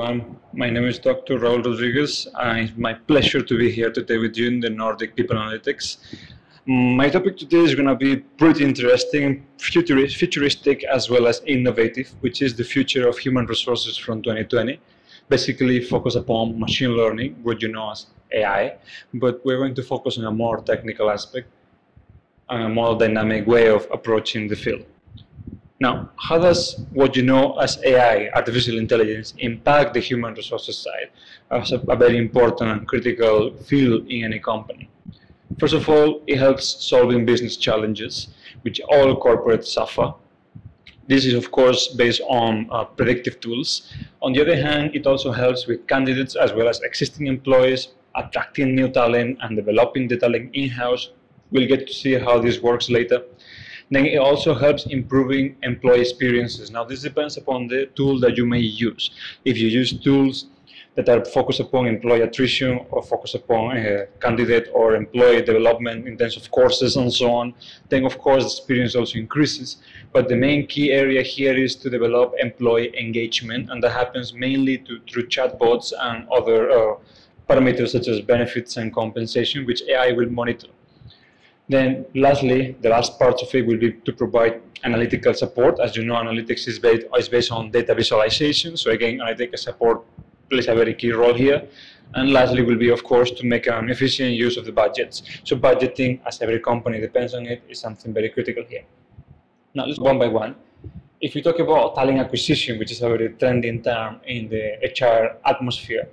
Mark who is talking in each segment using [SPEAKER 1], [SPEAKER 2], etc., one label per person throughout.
[SPEAKER 1] everyone. My name is Dr. Raul Rodriguez, and it's my pleasure to be here today with you in the Nordic People Analytics. My topic today is going to be pretty interesting, futuristic as well as innovative, which is the future of human resources from 2020. Basically, focus upon machine learning, what you know as AI, but we're going to focus on a more technical aspect and a more dynamic way of approaching the field. Now, how does what you know as AI, artificial intelligence, impact the human resources side as a, very important and critical field in any company? First of all, it helps solving business challenges, which all corporates suffer. This is, of course, based on uh, predictive tools. On the other hand, it also helps with candidates as well as existing employees, attracting new talent and developing the talent in-house. We'll get to see how this works later. Then it also helps improving employee experiences. Now this depends upon the tool that you may use. If you use tools that are focused upon employee attrition or focus upon uh, candidate or employee development in terms of courses and so on, then of course the experience also increases. But the main key area here is to develop employee engagement and that happens mainly to, through chatbots and other uh, parameters such as benefits and compensation, which AI will monitor. Then lastly, the last part of it will be to provide analytical support. As you know, analytics is based, is based on data visualization. So again, analytical support plays a very key role here. And lastly will be, of course, to make an efficient use of the budgets. So budgeting, as every company depends on it, is something very critical here. Now let's go one by one. If we talk about talent acquisition, which is a very trending term in the HR atmosphere,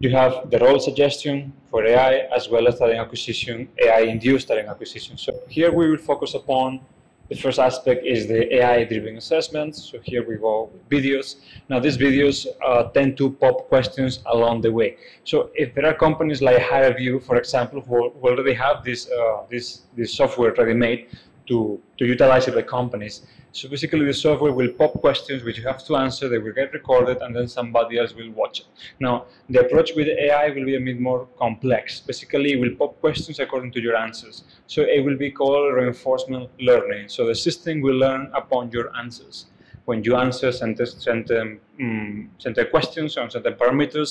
[SPEAKER 1] you have the role suggestion for AI as well as talent acquisition, AI-induced talent acquisition. So here we will focus upon the first aspect is the AI-driven assessments. So here we go with videos. Now these videos uh, tend to pop questions along the way. So if there are companies like HireVue, for example, who, who already have this, uh, this, this software ready-made to, to utilize it by companies, so basically the software will pop questions which you have to answer, they will get recorded, and then somebody else will watch it. Now, the approach with AI will be a bit more complex. Basically, it will pop questions according to your answers. So it will be called reinforcement learning. So the system will learn upon your answers. When you answer certain, certain, um, certain questions on certain parameters,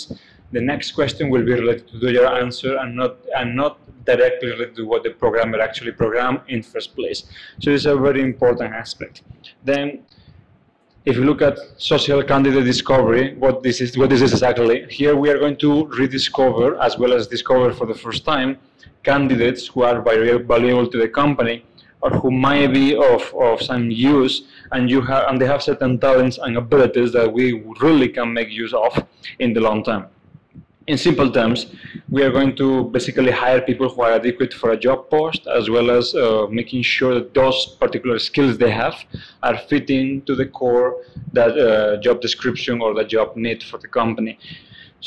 [SPEAKER 1] the next question will be related to your answer and not, and not directly related to what the programmer actually programmed in first place. So it's a very important aspect. Then if you look at social candidate discovery, what this is, what this is exactly, here we are going to rediscover, as well as discover for the first time, candidates who are valuable to the company or who might be of, of some use and you have and they have certain talents and abilities that we really can make use of in the long term in simple terms, we are going to basically hire people who are adequate for a job post, as well as uh, making sure that those particular skills they have are fitting to the core that uh, job description or the job need for the company.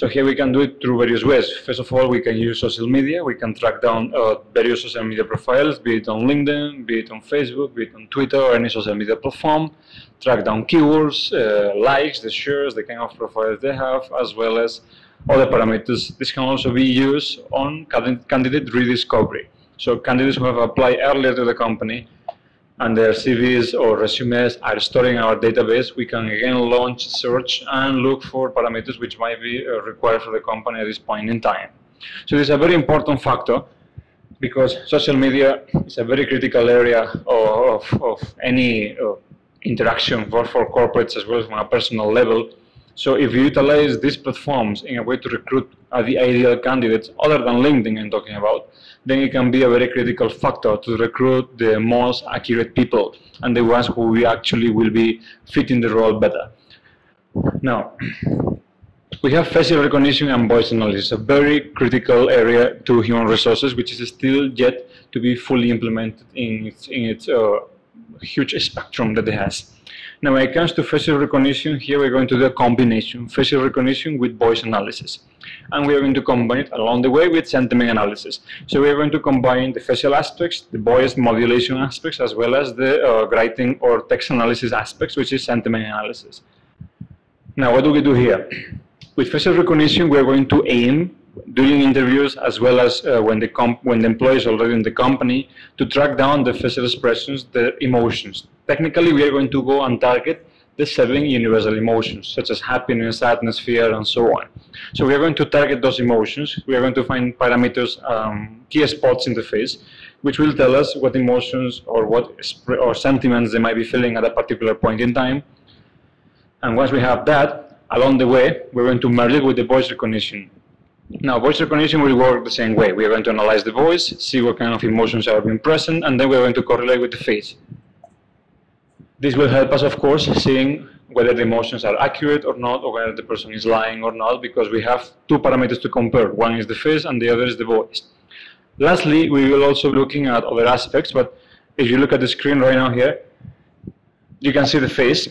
[SPEAKER 1] So here we can do it through various ways. First of all, we can use social media. We can track down uh, various social media profiles, be it on LinkedIn, be it on Facebook, be it on Twitter, or any social media platform. Track down keywords, uh, likes, the shares, the kind of profiles they have, as well as other parameters. This can also be used on candidate rediscovery. So candidates who have applied earlier to the company and their CVs or resumes are stored in our database, we can again launch search and look for parameters which might be uh, required for the company at this point in time. So this is a very important factor because social media is a very critical area of, of, any uh, interaction both for corporates as well as on a personal level so if you utilize these platforms in a way to recruit the ideal candidates, other than LinkedIn I'm talking about, then it can be a very critical factor to recruit the most accurate people and the ones who we actually will be fitting the role better. Now, we have facial recognition and voice analysis, a very critical area to human resources, which is still yet to be fully implemented in its, in its uh, huge spectrum that it has. Now, when it comes to facial recognition, here we're going to do a combination, facial recognition with voice analysis. And we are going to combine it along the way with sentiment analysis. So we are going to combine the facial aspects, the voice modulation aspects, as well as the uh, writing or text analysis aspects, which is sentiment analysis. Now, what do we do here? With facial recognition, we're going to aim during interviews as well as uh, when, the when the employee is already in the company to track down the facial expressions, the emotions, technically we are going to go and target the seven universal emotions, such as happiness, sadness, fear, and so on. So we are going to target those emotions. We are going to find parameters, um, key spots in the face, which will tell us what emotions or what or sentiments they might be feeling at a particular point in time. And once we have that, along the way, we're going to merge it with the voice recognition. Now, voice recognition will work the same way. We are going to analyze the voice, see what kind of emotions are being present, and then we're going to correlate with the face. This will help us, of course, seeing whether the emotions are accurate or not, or whether the person is lying or not, because we have two parameters to compare. One is the face, and the other is the voice. Lastly, we will also be looking at other aspects, but if you look at the screen right now here, you can see the face.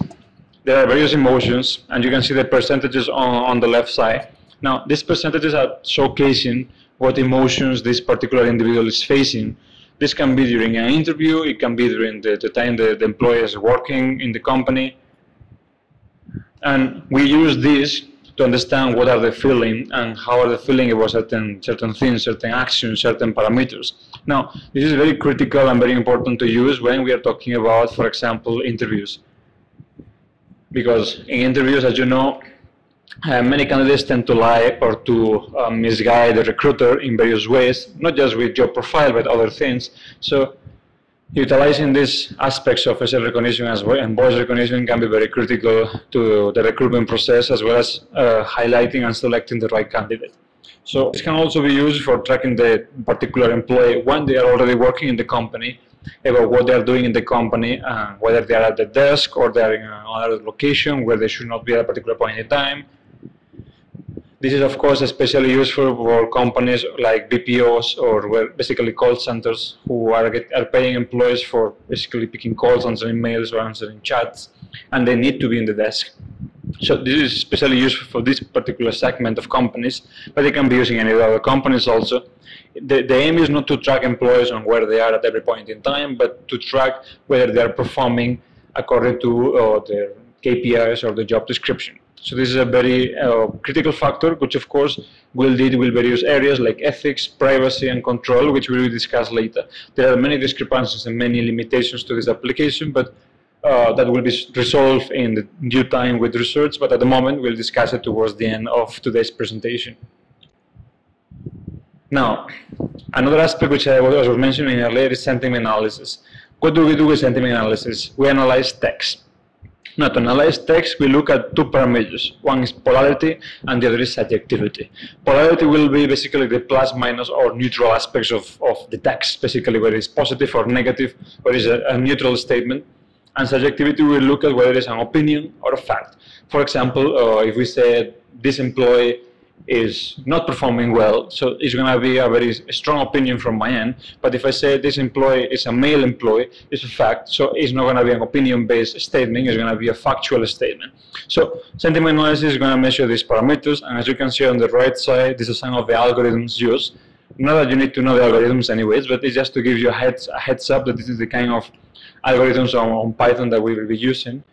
[SPEAKER 1] There are various emotions, and you can see the percentages on, on the left side. Now, these percentages are showcasing what emotions this particular individual is facing. This can be during an interview, it can be during the, the time the, the employee is working in the company. And we use this to understand what are they feeling and how are they feeling about certain, certain things, certain actions, certain parameters. Now, this is very critical and very important to use when we are talking about, for example, interviews. Because in interviews, as you know, uh, many candidates tend to lie or to um, misguide the recruiter in various ways, not just with job profile, but other things. So utilizing these aspects of facial recognition as well and voice recognition can be very critical to the recruitment process as well as uh, highlighting and selecting the right candidate. So this can also be used for tracking the particular employee when they are already working in the company about what they are doing in the company, uh, whether they are at the desk or they are in another location where they should not be at a particular point in time, this is, of course, especially useful for companies like BPOs or basically call centers who are, get, are paying employees for basically picking calls, answering emails, or answering chats, and they need to be in the desk. So this is especially useful for this particular segment of companies, but it can be used in any other companies also. The, the aim is not to track employees on where they are at every point in time, but to track whether they are performing according to uh, their KPIs or the job description. So this is a very uh, critical factor, which of course will deal with various areas like ethics, privacy, and control, which we will discuss later. There are many discrepancies and many limitations to this application, but uh, that will be resolved in due time with research, but at the moment we'll discuss it towards the end of today's presentation. Now, another aspect which I was mentioning earlier is sentiment analysis. What do we do with sentiment analysis? We analyze text. Now, to analyze text, we look at two parameters. One is polarity, and the other is subjectivity. Polarity will be basically the plus, minus, or neutral aspects of, of the text, basically whether it's positive or negative, whether it's a, a neutral statement. And subjectivity will look at whether it's an opinion or a fact. For example, uh, if we say this employee is not performing well, so it's going to be a very strong opinion from my end. But if I say this employee is a male employee, it's a fact, so it's not going to be an opinion-based statement, it's going to be a factual statement. So sentiment analysis is going to measure these parameters, and as you can see on the right side, this is some of the algorithms used. Not that you need to know the algorithms anyways, but it's just to give you a heads, a heads up that this is the kind of algorithms on, on Python that we will be using.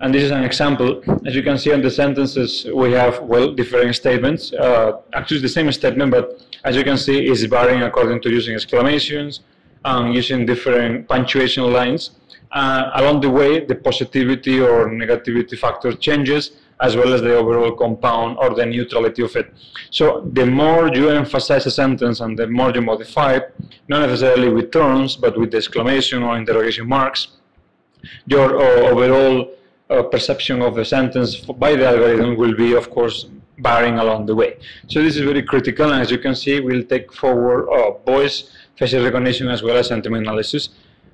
[SPEAKER 1] And this is an example. As you can see on the sentences, we have, well, different statements. Uh, actually, the same statement, but as you can see, it's varying according to using exclamations, and using different punctuation lines. Uh, along the way, the positivity or negativity factor changes, as well as the overall compound or the neutrality of it. So the more you emphasize a sentence and the more you modify it, not necessarily with terms, but with exclamation or interrogation marks, your uh, overall uh, perception of the sentence by the algorithm will be, of course, varying along the way. So this is very critical, and as you can see, we'll take forward uh, voice, facial recognition, as well as sentiment analysis.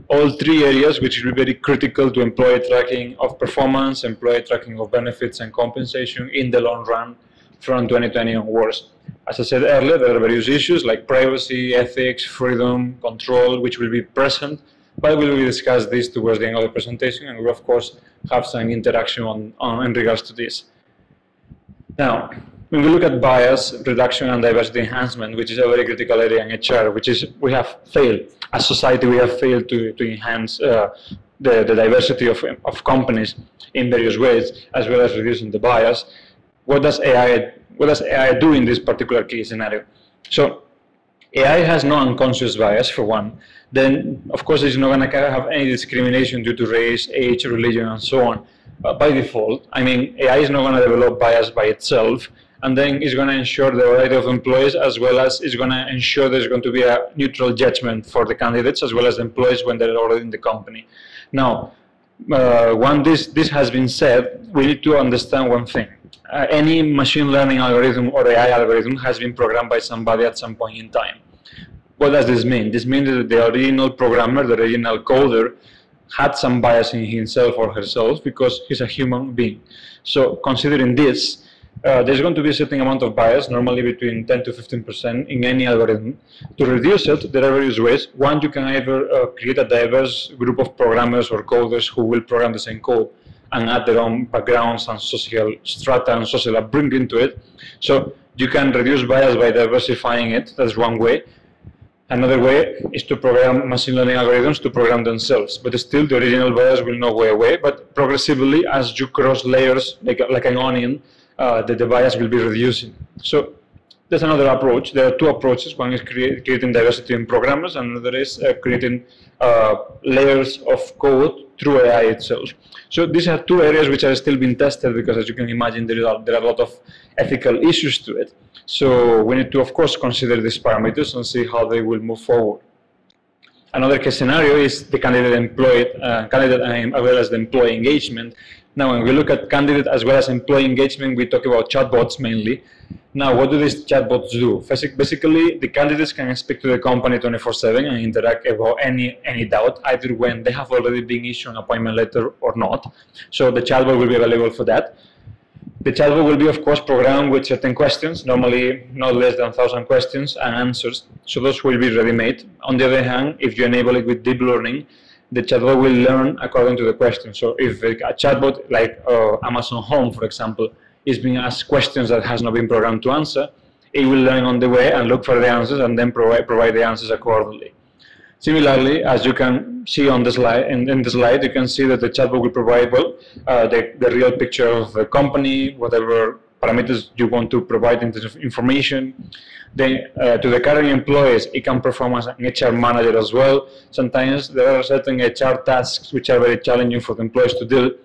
[SPEAKER 1] All three areas which will be very critical to employee tracking of performance, employee tracking of benefits and compensation in the long run from 2020 onwards. As I said earlier, there are various issues like privacy, ethics, freedom, control, which will be present but we will discuss this towards the end of the presentation, and we will, of course, have some interaction on, on in regards to this. Now, when we look at bias reduction and diversity enhancement, which is a very critical area in HR, which is we have failed, as society, we have failed to, to enhance uh, the, the diversity of, of companies in various ways, as well as reducing the bias. What does AI, what does AI do in this particular case scenario? So AI has no unconscious bias for one. Then, of course, it's not going to have any discrimination due to race, age, religion, and so on. Uh, by default, I mean, AI is not going to develop bias by itself, and then it's going to ensure the variety of employees as well as it's going to ensure there's going to be a neutral judgment for the candidates as well as the employees when they're already in the company. Now, uh, when this, this has been said, we need to understand one thing. Uh, any machine learning algorithm or AI algorithm has been programmed by somebody at some point in time. What does this mean? This means that the original programmer, the original coder, had some bias in himself or herself because he's a human being. So considering this, uh, there's going to be a certain amount of bias, normally between 10 to 15% in any algorithm. To reduce it, there are various ways. One, you can either uh, create a diverse group of programmers or coders who will program the same code and add their own backgrounds and social strata and social upbringing to it. So you can reduce bias by diversifying it. That's one way. Another way is to program machine learning algorithms to program themselves, but still the original bias will not go away, but progressively as you cross layers, like, like an onion, uh, the, the bias will be reducing. So there's another approach. There are two approaches. One is create, creating diversity in programmers, and another is uh, creating layers of code through AI itself. So these are two areas which are still being tested because, as you can imagine, there, is a, there are a lot of ethical issues to it. So we need to, of course, consider these parameters and see how they will move forward. Another case scenario is the candidate employed, uh, candidate as well as the employee engagement. Now, when we look at candidate as well as employee engagement, we talk about chatbots mainly. Now, what do these chatbots do? Basically, the candidates can speak to the company 24/7 and interact about any any doubt, either when they have already been issued an appointment letter or not. So the chatbot will be available for that. The chatbot will be, of course, programmed with certain questions, normally not less than 1,000 questions and answers. So those will be ready-made. On the other hand, if you enable it with deep learning, the chatbot will learn according to the question. So if a chatbot like uh, Amazon Home, for example, is being asked questions that has not been programmed to answer, it will learn on the way and look for the answers and then provide, provide the answers accordingly. Similarly, as you can see on the slide, in, in the slide, you can see that the chatbot will provide well uh, the, the real picture of the company, whatever parameters you want to provide in terms of information. Then uh, to the current employees, it can perform as an HR manager as well. Sometimes there are certain HR tasks which are very challenging for the employees to do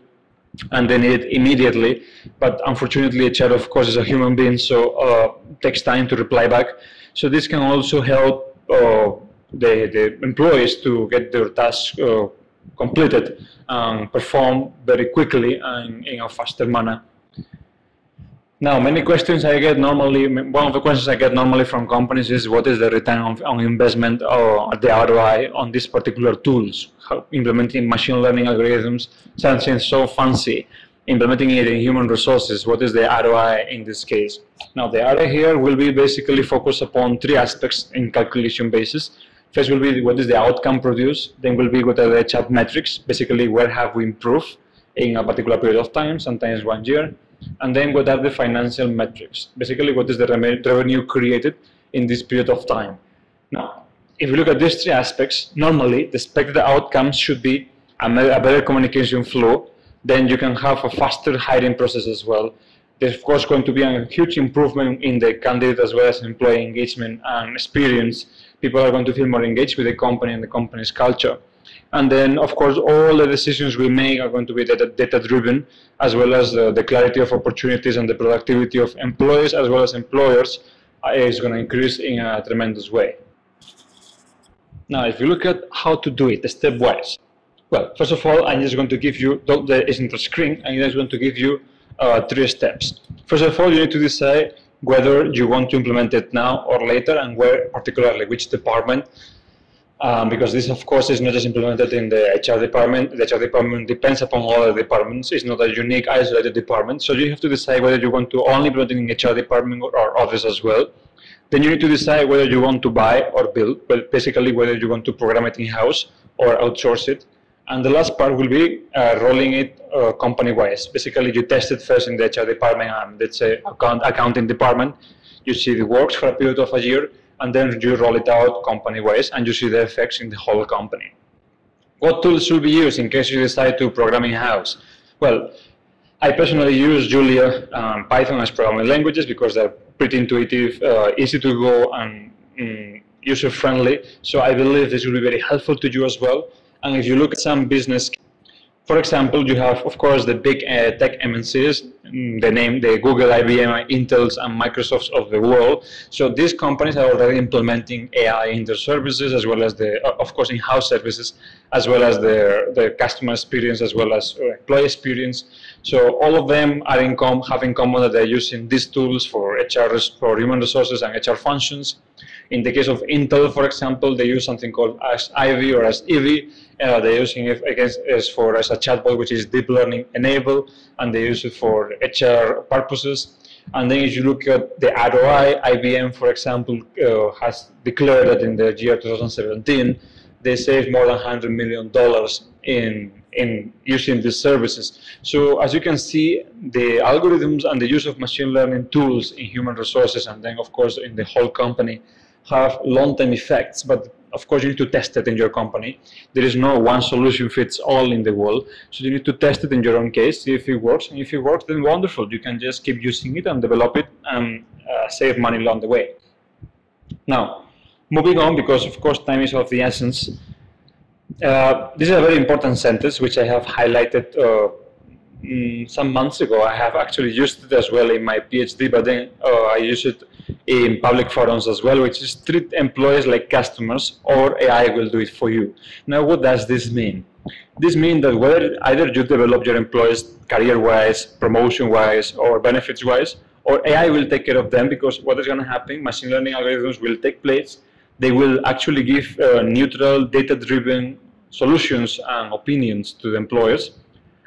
[SPEAKER 1] and they need it immediately. But unfortunately, HR, of course, is a human being, so uh, takes time to reply back. So this can also help uh, the, the employees to get their tasks uh, completed and perform very quickly and in a faster manner. Now, many questions I get normally, one of the questions I get normally from companies is what is the return on, investment or the ROI on these particular tools? How implementing machine learning algorithms, something so fancy, implementing it in human resources, what is the ROI in this case? Now, the ROI here will be basically focused upon three aspects in calculation basis. First will be what is the outcome produced, then will be what are the chat metrics, basically where have we improved in a particular period of time, sometimes one year, and then what are the financial metrics, basically what is the revenue created in this period of time. Now, if you look at these three aspects, normally the expected outcomes should be a, better communication flow, then you can have a faster hiring process as well. There's of course going to be a huge improvement in the candidate as well as employee engagement and experience people are going to feel more engaged with the company and the company's culture. And then, of course, all the decisions we make are going to be data, data driven, as well as the, the, clarity of opportunities and the productivity of employees as well as employers uh, is going to increase in a tremendous way. Now, if you look at how to do it stepwise, well, first of all, I'm just going to give you, there isn't a screen, I'm just going to give you uh, three steps. First of all, you need to decide whether you want to implement it now or later and where particularly which department um, because this of course is not just implemented in the HR department. The HR department depends upon other departments. It's not a unique isolated department. So you have to decide whether you want to only implement it in HR department or others as well. Then you need to decide whether you want to buy or build well basically whether you want to program it in-house or outsource it. And the last part will be uh, rolling it uh, company-wise. Basically, you test it first in the HR department and let's say account, accounting department. You see it works for a period of a year, and then you roll it out company-wise, and you see the effects in the whole company. What tools should be used in case you decide to program in-house? Well, I personally use Julia and Python as programming languages because they're pretty intuitive, uh, easy to go and mm, user-friendly. So I believe this will be very helpful to you as well. And if you look at some business for example, you have, of course, the big uh, tech MNCs, the name, the Google, IBM, Intels, and Microsofts of the world. So these companies are already implementing AI in their services, as well as the, uh, of course, in-house services, as well as their, their customer experience, as well as uh, employee experience. So all of them are in com have in common that they're using these tools for HR, for human resources and HR functions. In the case of Intel, for example, they use something called as Ivy or as Ivy. Uh, they're using it against, as for as a chatbot, which is deep learning enabled, and they use it for HR purposes. And then if you look at the ROI, IBM, for example, uh, has declared that in the year 2017, they saved more than $100 million in, in using these services. So as you can see, the algorithms and the use of machine learning tools in human resources, and then of course in the whole company, have long-term effects, but of course you need to test it in your company. There is no one solution fits all in the world, so you need to test it in your own case, see if it works, and if it works, then wonderful. You can just keep using it and develop it and uh, save money along the way. Now, moving on, because of course time is of the essence, uh, this is a very important sentence which I have highlighted uh, mm, some months ago. I have actually used it as well in my PhD, but then uh, I used it in public forums as well, which is treat employees like customers or AI will do it for you. Now, what does this mean? This means that whether either you develop your employees career-wise, promotion-wise, or benefits-wise, or AI will take care of them because what is going to happen, machine learning algorithms will take place. They will actually give uh, neutral, data-driven solutions and opinions to the employers.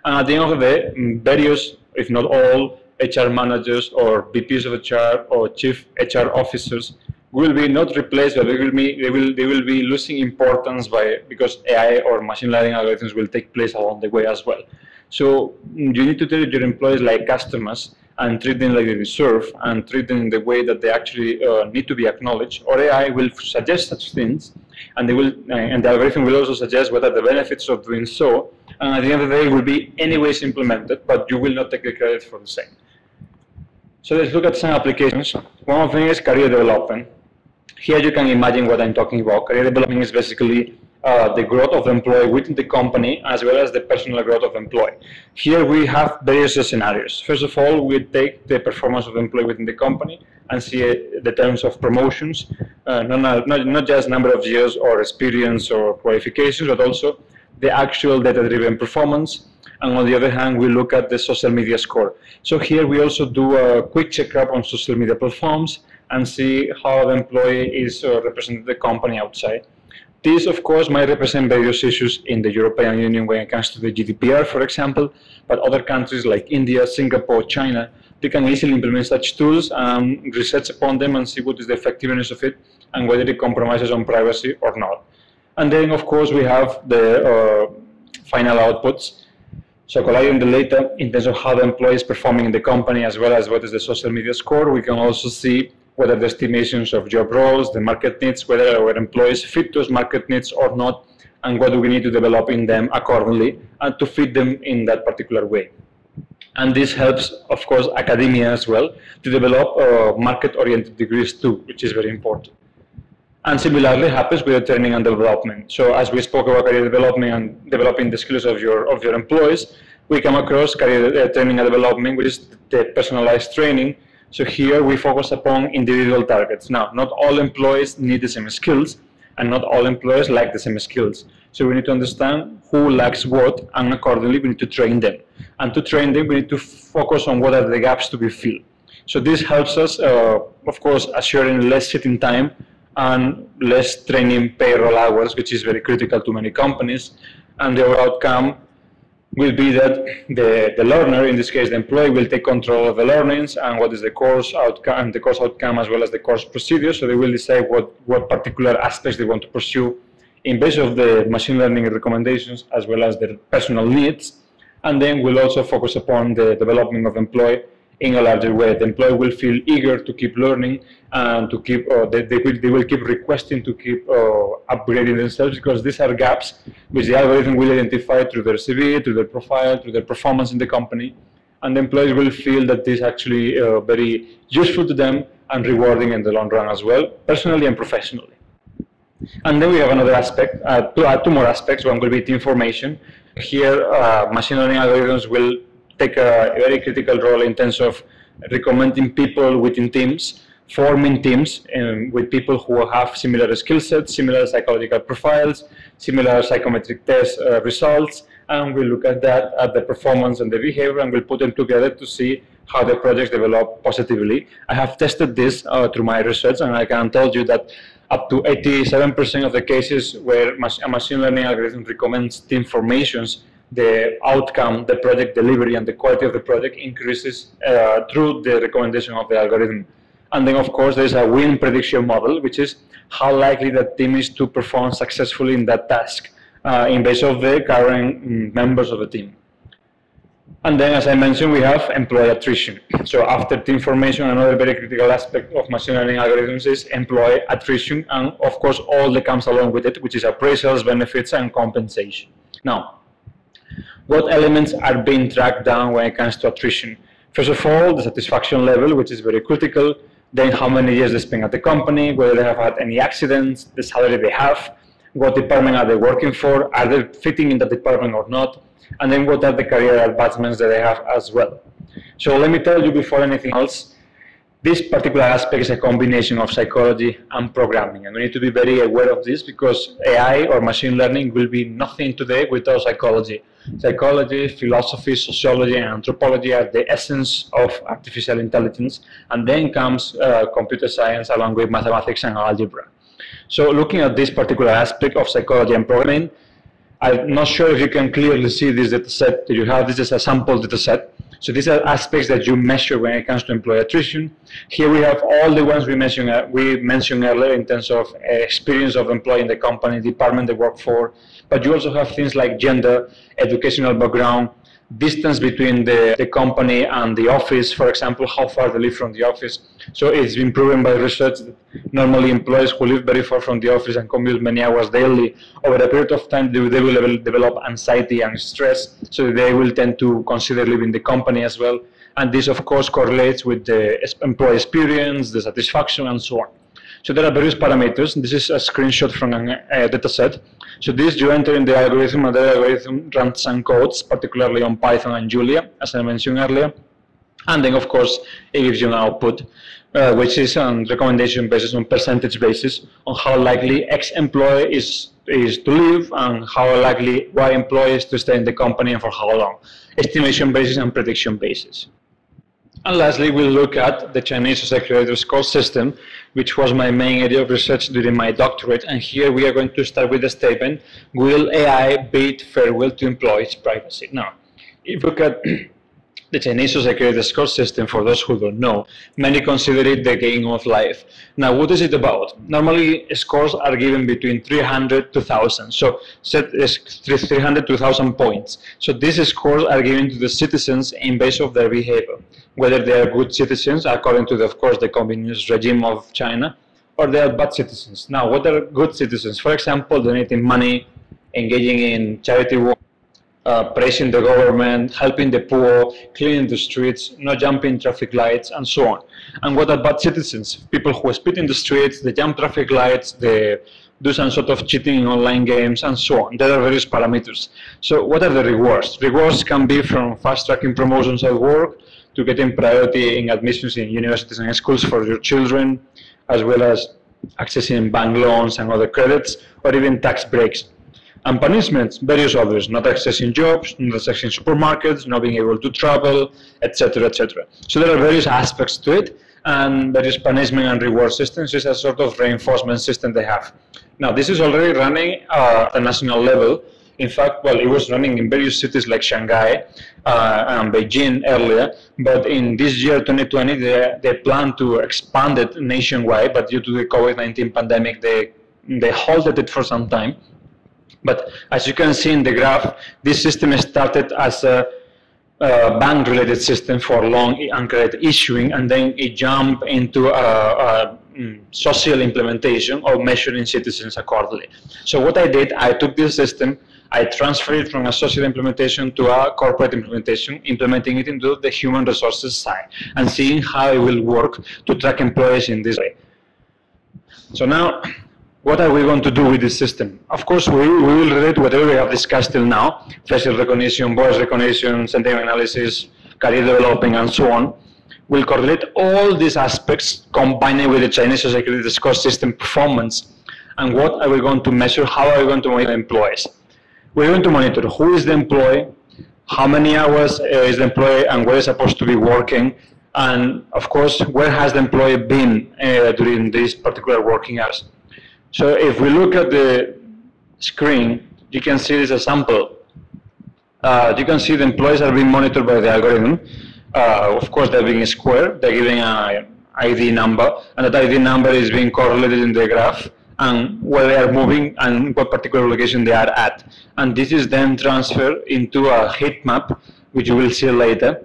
[SPEAKER 1] And at the end of the day, various, if not all, HR managers or VPs of HR or chief HR officers will be not replaced, but they will be they will they will be losing importance by because AI or machine learning algorithms will take place along the way as well. So you need to treat your employees like customers and treat them like they deserve and treat them in the way that they actually uh, need to be acknowledged. Or AI will suggest such things, and they will uh, and the algorithm will also suggest what are the benefits of doing so. And at the end of the day, it will be anyways implemented, but you will not take the credit for the same. So let's look at some applications. One of them is career development. Here you can imagine what I'm talking about. Career development is basically uh, the growth of employee within the company as well as the personal growth of employee. Here we have various scenarios. First of all, we take the performance of employee within the company and see uh, the terms of promotions, uh, not, not, not just number of years or experience or qualifications, but also the actual data-driven performance, and on the other hand, we look at the social media score. So here we also do a quick checkup on social media platforms and see how the employee is uh, representing the company outside. This, of course, might represent various issues in the European Union when it comes to the GDPR, for example, but other countries like India, Singapore, China, they can easily implement such tools and research upon them and see what is the effectiveness of it and whether it compromises on privacy or not. And then, of course, we have the uh, final outputs so colliding the data in terms of how the employee is performing in the company as well as what is the social media score, we can also see whether the estimations of job roles, the market needs, whether our employees fit those market needs or not, and what do we need to develop in them accordingly and to fit them in that particular way. And this helps, of course, academia as well to develop uh, market-oriented degrees too, which is very important. And similarly happens with the training and development. So as we spoke about career development and developing the skills of your, of your employees, we come across career uh, training and development, which is the personalized training. So here we focus upon individual targets. Now, not all employees need the same skills, and not all employees like the same skills. So we need to understand who lacks what, and accordingly we need to train them. And to train them, we need to focus on what are the gaps to be filled. So this helps us, uh, of course, assuring less sitting time and less training payroll hours, which is very critical to many companies. And the outcome will be that the, the learner, in this case the employee, will take control of the learnings and what is the course outcome and the course outcome as well as the course procedure. So they will decide what, what particular aspects they want to pursue in base of the machine learning recommendations as well as their personal needs. And then we'll also focus upon the development of employee in a larger way. The employee will feel eager to keep learning and to keep, uh, they, they, will, they will keep requesting to keep uh, upgrading themselves because these are gaps which the algorithm will identify through their CV, through their profile, through their performance in the company. And the employees will feel that this is actually uh, very useful to them and rewarding in the long run as well, personally and professionally. And then we have another aspect, uh, two, uh, two more aspects. One will be team formation. Here, uh, machine learning algorithms will take a very critical role in terms of recommending people within teams, forming teams um, with people who have similar skill sets, similar psychological profiles, similar psychometric test uh, results, and we'll look at that, at the performance and the behavior, and we'll put them together to see how the projects develop positively. I have tested this uh, through my research, and I can tell you that up to 87% of the cases where a machine learning algorithm recommends team formations, the outcome, the project delivery, and the quality of the project increases uh, through the recommendation of the algorithm. And then, of course, there's a win prediction model, which is how likely that team is to perform successfully in that task uh, in base of the current mm, members of the team. And then, as I mentioned, we have employee attrition. So after team formation, another very critical aspect of machine learning algorithms is employee attrition, and of course, all that comes along with it, which is appraisals, benefits, and compensation. Now, what elements are being tracked down when it comes to attrition? First of all, the satisfaction level, which is very critical. Then how many years they spend at the company, whether they have had any accidents, the salary they have, what department are they working for, are they fitting in the department or not, and then what are the career advancements that they have as well. So let me tell you before anything else, this particular aspect is a combination of psychology and programming. And we need to be very aware of this because AI or machine learning will be nothing today without psychology. Psychology, philosophy, sociology, and anthropology are the essence of artificial intelligence. And then comes uh, computer science along with mathematics and algebra. So looking at this particular aspect of psychology and programming, I'm not sure if you can clearly see this data set that you have. This is a sample data set. So these are aspects that you measure when it comes to employee attrition. Here we have all the ones we mentioned, uh, we mentioned earlier in terms of uh, experience of employee in the company, department they work for. But you also have things like gender, educational background, distance between the, the company and the office, for example, how far they live from the office. So it's been proven by research that normally employees who live very far from the office and commute many hours daily, over a period of time, they, they will develop anxiety and stress, so they will tend to consider leaving the company as well. And this, of course, correlates with the employee experience, the satisfaction, and so on. So there are various parameters. This is a screenshot from a, a data set. So this you enter in the algorithm, and the algorithm runs some codes, particularly on Python and Julia, as I mentioned earlier. And then, of course, it gives you an output, uh, which is on recommendation basis, on percentage basis, on how likely X employee is, is to leave and how likely Y employee is to stay in the company and for how long. Estimation basis and prediction basis. And lastly, we'll look at the Chinese Social Score system, which was my main area of research during my doctorate. And here we are going to start with the statement, will AI bid farewell to employees' privacy? Now, if you look at the Chinese Social Score system, for those who don't know, many consider it the game of life. Now, what is it about? Normally, scores are given between 300 to 1,000. So, set uh, 300 to 1,000 points. So, these scores are given to the citizens in base of their behavior, whether they are good citizens, according to, the, of course, the communist regime of China, or they are bad citizens. Now, what are good citizens? For example, donating money, engaging in charity work, uh, praising the government, helping the poor, cleaning the streets, not jumping traffic lights, and so on. And what are bad citizens? People who spit in the streets, they jump traffic lights, they do some sort of cheating in online games, and so on. There are various parameters. So what are the rewards? Rewards can be from fast-tracking promotions at work to getting priority in admissions in universities and schools for your children, as well as accessing bank loans and other credits, or even tax breaks and punishments, various others, not accessing jobs, not accessing supermarkets, not being able to travel, etc., etc. So there are various aspects to it, and various punishment and reward systems is a sort of reinforcement system they have. Now, this is already running uh, at a national level. In fact, well, it was running in various cities like Shanghai uh, and Beijing earlier, but in this year, 2020, they, they plan to expand it nationwide, but due to the COVID-19 pandemic, they, they halted it for some time. But as you can see in the graph, this system started as a uh, bank-related system for long and credit issuing, and then it jumped into a, a mm, social implementation of measuring citizens accordingly. So what I did, I took this system, I transferred it from a social implementation to a corporate implementation, implementing it into the human resources side, and seeing how it will work to track employees in this way. So now, what are we going to do with this system? Of course, we, we will relate whatever we have discussed till now, facial recognition, voice recognition, sentiment analysis, career developing, and so on. We'll correlate all these aspects combining with the Chinese Security Score system performance and what are we going to measure, how are we going to monitor employees. We're going to monitor who is the employee, how many hours uh, is the employee and where is supposed to be working, and of course, where has the employee been uh, during these particular working hours. So if we look at the screen, you can see this a sample. Uh, you can see the employees are being monitored by the algorithm. Uh, of course, they're being square. They're giving an ID number, and that ID number is being correlated in the graph and where they are moving and what particular location they are at. And this is then transferred into a heat map, which you will see later.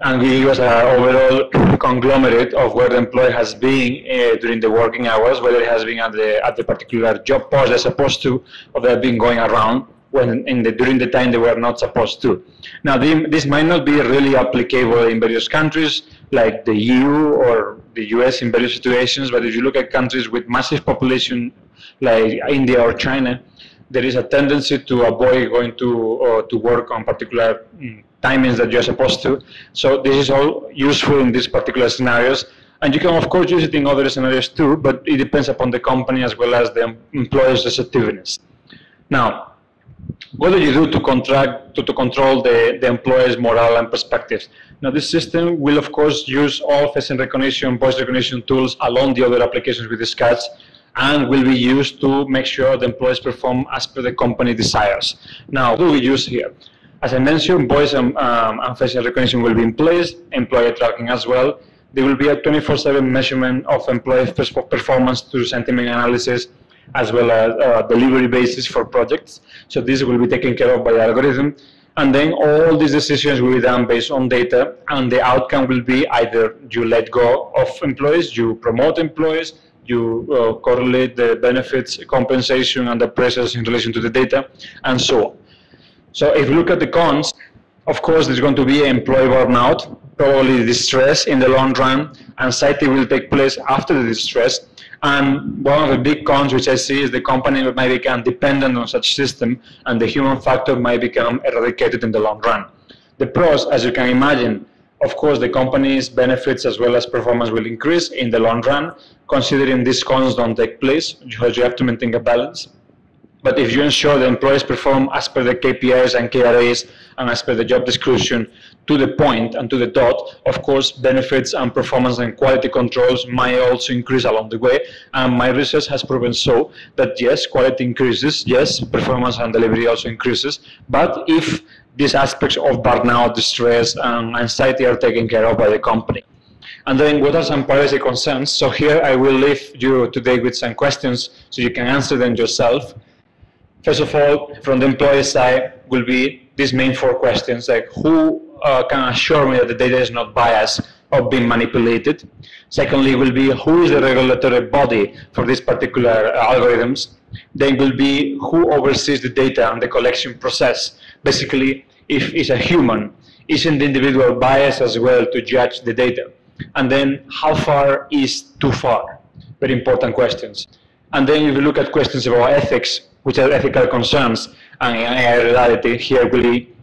[SPEAKER 1] And we give an overall conglomerate of where the employee has been uh, during the working hours, whether it has been at the, at the particular job post they're supposed to, or they've been going around when in the, during the time they were not supposed to. Now, the, this might not be really applicable in various countries, like the EU or the US in various situations, but if you look at countries with massive population like India or China, there is a tendency to avoid going to to work on particular mm, timings that you're supposed to. So this is all useful in these particular scenarios. And you can, of course, use it in other scenarios too, but it depends upon the company as well as the employer's receptiveness. Now, what do you do to, contract, to, to control the, the morale and perspectives? Now, this system will, of course, use all face recognition, voice recognition tools along the other applications we discussed, and will be used to make sure the employees perform as per the company desires. Now, what do we use here? As I mentioned, voice and, um, and facial recognition will be in place, employee tracking as well. There will be a 24-7 measurement of employee performance through sentiment analysis, as well as uh, delivery basis for projects. So this will be taken care of by algorithm. And then all these decisions will be done based on data, and the outcome will be either you let go of employees, you promote employees, you uh, correlate the benefits, compensation, and the pressures in relation to the data, and so on. So if you look at the cons, of course, there's going to be employee burnout, probably distress in the long run. Anxiety will take place after the distress, and one of the big cons which I see is the company might become dependent on such system and the human factor might become eradicated in the long run. The pros, as you can imagine, of course the company's benefits as well as performance will increase in the long run, considering these cons don't take place, because you have to maintain a balance. But if you ensure the employees perform as per the KPIs and KRAs and as per the job description to the point and to the dot, of course, benefits and performance and quality controls might also increase along the way. And my research has proven so that yes, quality increases, yes, performance and delivery also increases. But if these aspects of burnout, distress, and anxiety are taken care of by the company. And then what are some privacy concerns? So here I will leave you today with some questions so you can answer them yourself. First of all, from the employee side will be these main four questions, like who uh, can assure me that the data is not biased or being manipulated? Secondly, will be who is the regulatory body for these particular uh, algorithms? Then will be who oversees the data and the collection process. Basically, if it's a human, isn't the individual biased as well to judge the data? And then how far is too far? Very important questions. And then if you look at questions about ethics, which are ethical concerns, and in reality here will be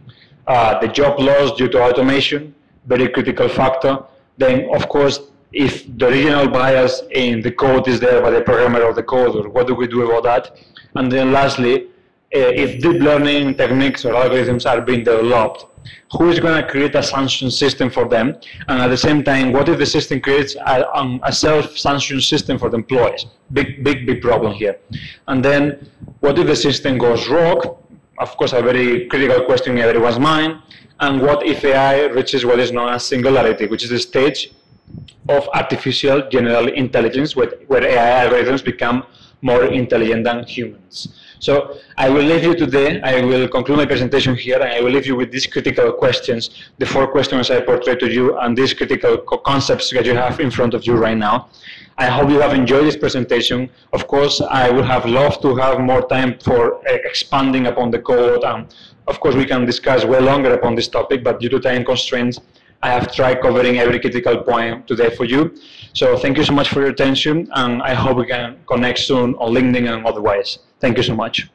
[SPEAKER 1] uh, the job loss due to automation, very critical factor. Then, of course, if the original bias in the code is there by the programmer or the coder, what do we do about that? And then lastly, uh, if deep learning techniques or algorithms are being developed, who is going to create a sanction system for them? And at the same time, what if the system creates a, um, a self-sanction system for the employees? Big, big, big problem here. And then, what if the system goes wrong? Of course, a very critical question in everyone's mind. And what if AI reaches what is known as singularity, which is the stage of artificial general intelligence, where, where AI algorithms become more intelligent than humans. So I will leave you today, I will conclude my presentation here, and I will leave you with these critical questions, the four questions I portray to you, and these critical concepts that you have in front of you right now. I hope you have enjoyed this presentation. Of course, I would have loved to have more time for uh, expanding upon the code. And of course, we can discuss way longer upon this topic, but due to time constraints, I have tried covering every critical point today for you. So thank you so much for your attention, and I hope we can connect soon on LinkedIn and otherwise. Thank you so much.